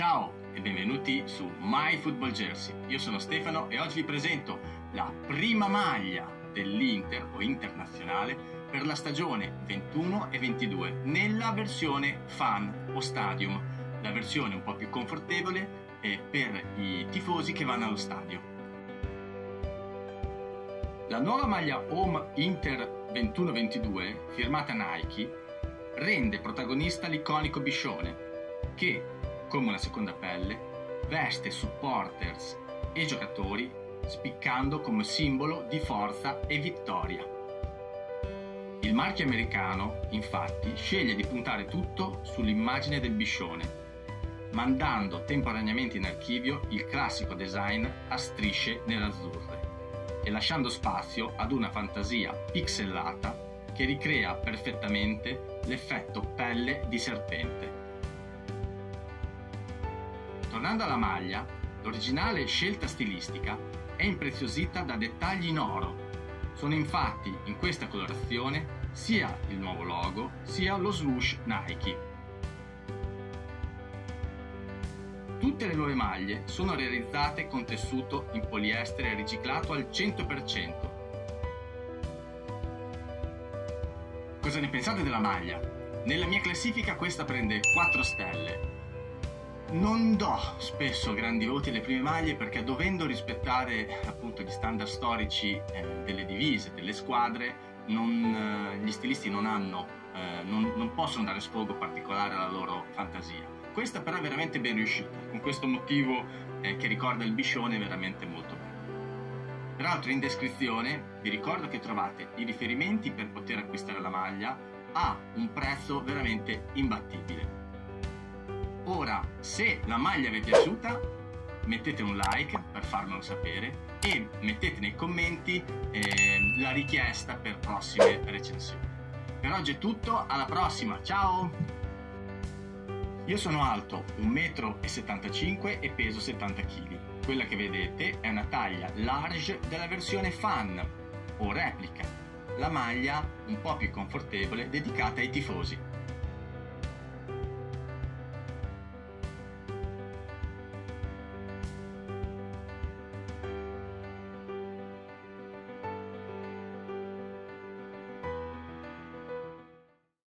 Ciao e benvenuti su My Football Jersey. Io sono Stefano e oggi vi presento la prima maglia dell'Inter o internazionale per la stagione 21 e 22 nella versione fan o stadium, la versione un po' più confortevole per i tifosi che vanno allo stadio. La nuova maglia Home Inter 21-22 firmata Nike rende protagonista l'iconico biscione che come una seconda pelle, veste supporters e giocatori spiccando come simbolo di forza e vittoria. Il marchio americano, infatti, sceglie di puntare tutto sull'immagine del biscione, mandando temporaneamente in archivio il classico design a strisce nerazzurre e lasciando spazio ad una fantasia pixellata che ricrea perfettamente l'effetto pelle di serpente. Tornando alla maglia, l'originale scelta stilistica è impreziosita da dettagli in oro. Sono infatti in questa colorazione sia il nuovo logo sia lo swoosh Nike. Tutte le nuove maglie sono realizzate con tessuto in poliestere riciclato al 100%. Cosa ne pensate della maglia? Nella mia classifica questa prende 4 stelle non do spesso grandi voti alle prime maglie perché dovendo rispettare appunto gli standard storici eh, delle divise, delle squadre, non, eh, gli stilisti non, hanno, eh, non, non, possono dare sfogo particolare alla loro fantasia. Questa però è veramente ben riuscita, con questo motivo eh, che ricorda il biscione veramente molto bello. Peraltro in descrizione vi ricordo che trovate i riferimenti per poter acquistare la maglia a un prezzo veramente imbattibile. Ora, se la maglia vi è piaciuta, mettete un like per farmelo sapere e mettete nei commenti eh, la richiesta per prossime recensioni. Per oggi è tutto, alla prossima, ciao! Io sono alto 1,75 m e peso 70 kg. Quella che vedete è una taglia large della versione fan o replica, la maglia un po' più confortevole dedicata ai tifosi.